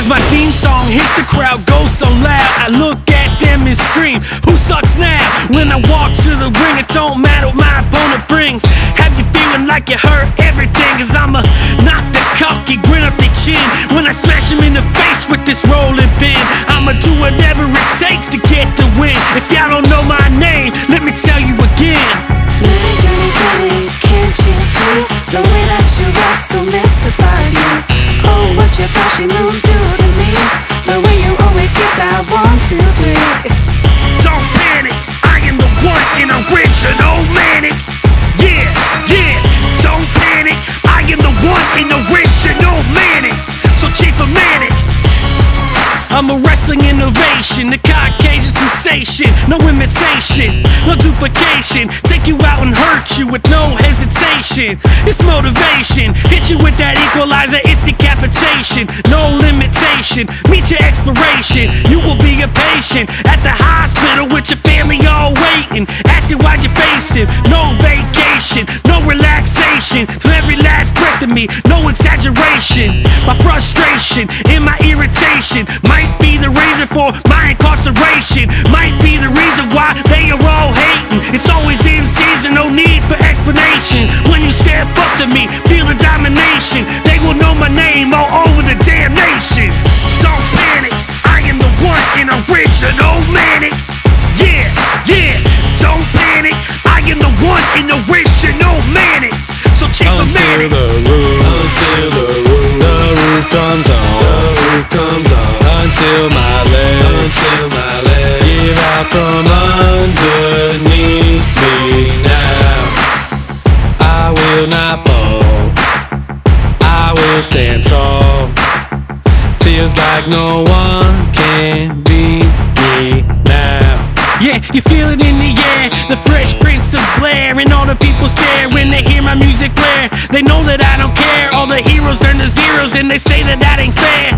As my theme song hits the crowd goes so loud I look at them and scream, who sucks now? When I walk to the ring it don't matter what my opponent brings. Have you feeling like you heard everything? Cause I'ma knock the cocky grin up their chin. When I smash them in the face with this rolling pin I'ma do whatever it takes to get the win. If y'all don't know my name, let me tell you again. Can't you see? The way that you wrestle mystifies me. Oh, what your flashy moves original manic. So Chief of Manic. I'm a wrestling innovation, the Caucasian sensation. No imitation, no duplication. Take you out and hurt you with no hesitation. It's motivation. Hit you with that equalizer, it's decapitation. No limitation, meet your expiration. You will be a patient at the hospital with your family all waiting. Asking why'd you face him? No vacation, no relaxation. So every last breath of me, no exaggeration. My frustration and my irritation might be the reason for my incarceration. Might be the reason why they are all hating. It's always in season, no need for explanation. When you step up to me, feel the domination. They will know my name all over the damn nation. Don't panic, I am the one and original manic. Until the roof, until the roof, the roof comes on, the roof comes on. Until my legs, until my legs give out from underneath me now. I will not fall. I will stand tall. Feels like no one can beat me now. Yeah, you feel it in the air. And they say that that ain't fair.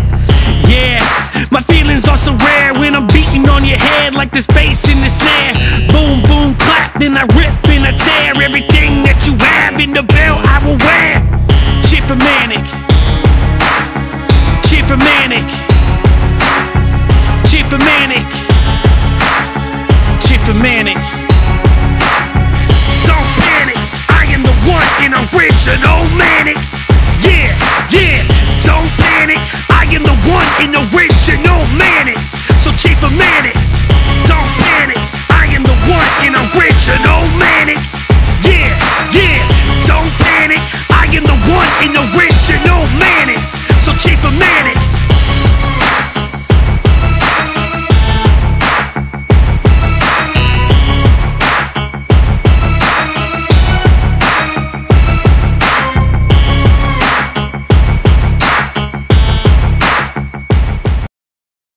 Yeah, my feelings are so rare when I'm beating on your head like this bass in the snare. Boom, boom, clap, then I rip and I tear everything that you have in the belt I will wear. Cheer for Manic. Cheer for Manic. Cheer for Manic. Cheer for Manic. The one